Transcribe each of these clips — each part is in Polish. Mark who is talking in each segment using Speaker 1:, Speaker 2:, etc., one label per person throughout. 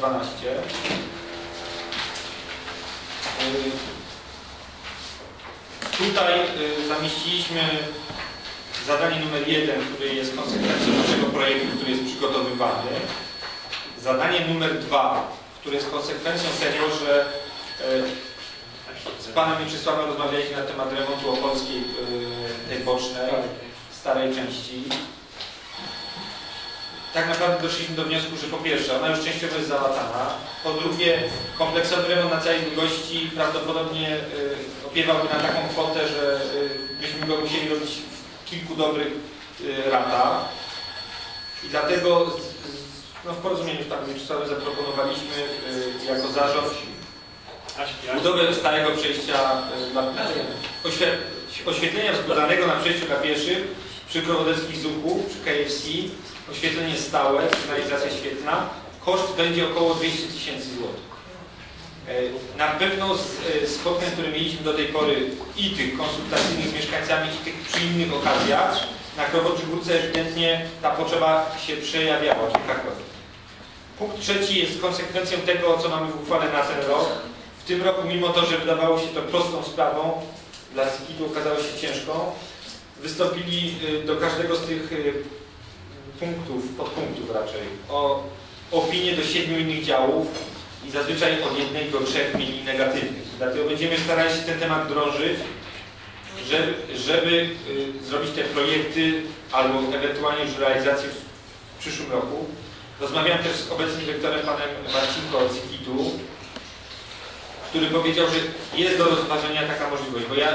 Speaker 1: 12. Y, Tutaj y, zamieściliśmy zadanie numer 1, które jest konsekwencją naszego projektu, który jest przygotowywany. Zadanie numer 2, które jest konsekwencją tego, że y, z panem Mieczysławem rozmawialiśmy na temat remontu opolskiej, tej bocznej, starej części. Tak naprawdę doszliśmy do wniosku, że po pierwsze, ona już częściowo jest załatana, po drugie, kompleksowy remont na całej długości prawdopodobnie y, opiewałby na taką kwotę, że y, byśmy go musieli robić w kilku dobrych y. I dlatego z, z, no, w porozumieniu z panem Mieczysławem zaproponowaliśmy y, jako zarząd budowę stałego przejścia y, dla oświe- oświetlenia wzbudzanego na przejściu dla pieszych przy Krowodeckich Zuchów, przy KFC, oświetlenie stałe, sygnalizacja świetlna. Koszt będzie około 200 tysięcy złotych. E, Na pewno z e, spotkań, które mieliśmy do tej pory i tych konsultacyjnych z mieszkańcami, i tych przy innych okazjach, na Krowoczy Górce ewidentnie ta potrzeba się przejawiała kilkakrotnie. Punkt trzeci jest konsekwencją tego, co mamy w uchwale na ten rok. W tym roku, mimo to, że wydawało się to prostą sprawą, dla Sikitu okazało się ciężką, wystąpili y, do każdego z tych y, punktów, podpunktów raczej, o opinię do siedmiu innych działów i zazwyczaj od jednej do trzech mieli negatywnych. Dlatego będziemy starali się ten temat drążyć, żeby, żeby zrobić te projekty albo ewentualnie już realizację w, przyszłym roku. Rozmawiałem też z obecnym dyrektorem panem Marcinko od Sikitu, który powiedział, że jest do rozważenia taka możliwość, bo ja,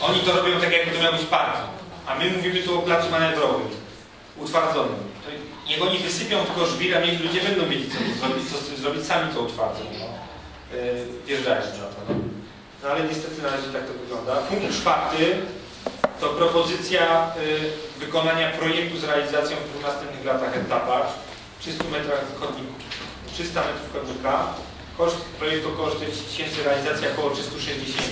Speaker 1: oni to robią tak, jakby to miał być parking, a my mówimy tu o placu manewrowym, utwardzonym. To niech oni wysypią tylko żwir, a niech ludzie będą wiedzieć, co, zrobić, co z tym zrobić, sami to utwardzą, no. yy, wjeżdżając na to. No. no ale niestety na razie tak to wygląda. Punkt czwarty to propozycja yy, wykonania projektu z realizacją w następnych latach etapach, 300 metrach chodników, 300 metrów chodnika, Koszt projektu 40 tysięcy, realizacja około 360.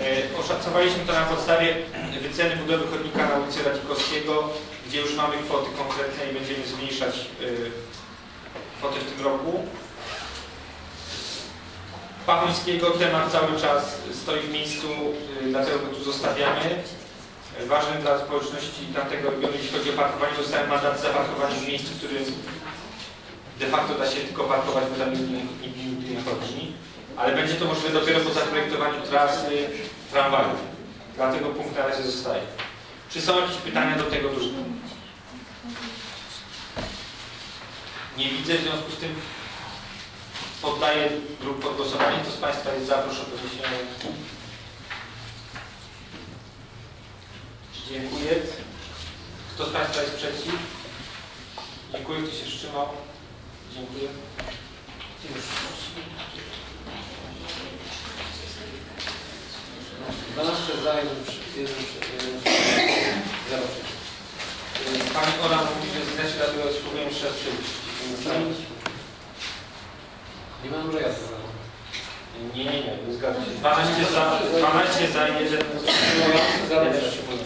Speaker 1: E, oszacowaliśmy to na podstawie wyceny budowy chodnika na ulicy Radzikowskiego, gdzie już mamy kwoty konkretne i będziemy zmniejszać e, kwotę w tym roku. Pachońskiego temat cały czas stoi w miejscu, e, dlatego go tu zostawiamy. Ważnym dla społeczności tamtego regionu, jeśli chodzi o parkowanie, dostałem mandat za parkowanie w miejscu, w którym de facto da się tylko parkować, bo tam nikt nikt nigdy nie chodzi, ale będzie to możliwe dopiero po zaprojektowaniu trasy tramwaju. Dlatego punkt na razie zostaje. Czy są jakieś pytania do tego druku? Nie widzę, w związku z tym poddaję druk pod głosowanie. Kto z Państwa jest za, proszę o podniesienie. Dziękuję. Kto z Państwa jest przeciw? Dziękuję. Kto się wstrzymał? Dziękuję.
Speaker 2: Dwanaście za, jeden przy- jeden przy- jeden zero przeciw.
Speaker 1: Y, Pani Ola mówi, że zgadza dlatego spróbuję jeszcze raz przyjść.
Speaker 2: Nie mam, że ja to za.
Speaker 1: Nie, nie, nie, nie zgadzam się. 12 za, 12 za, 1
Speaker 2: Zero
Speaker 1: jeden
Speaker 2: przeciw.
Speaker 1: wstrzymał.